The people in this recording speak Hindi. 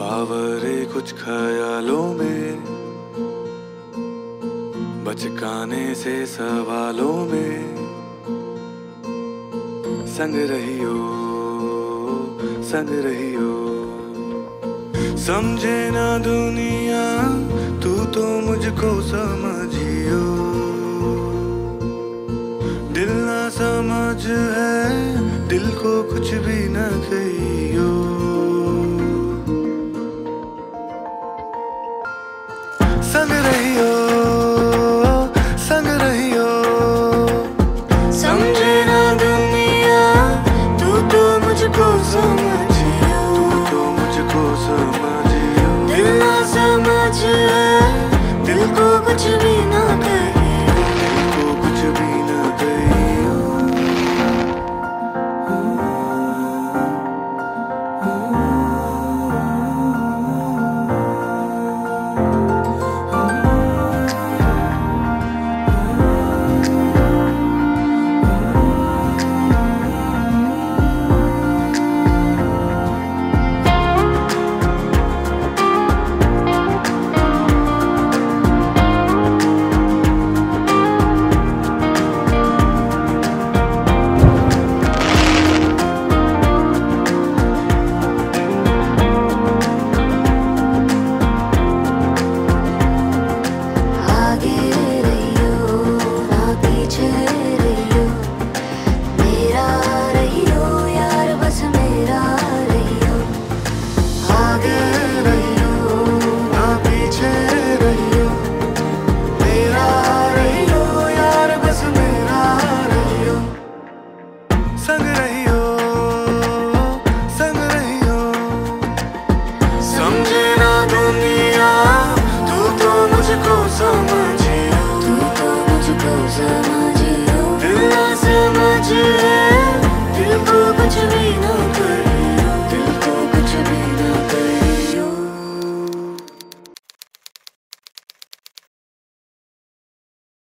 बावरे कुछ ख्यालों में बचकाने से सवालों में संग रही हो संग रही हो समझे ना दुनिया, तू तो मुझको समझियो। दिल ना समझ है, दिल को कुछ भी ना कही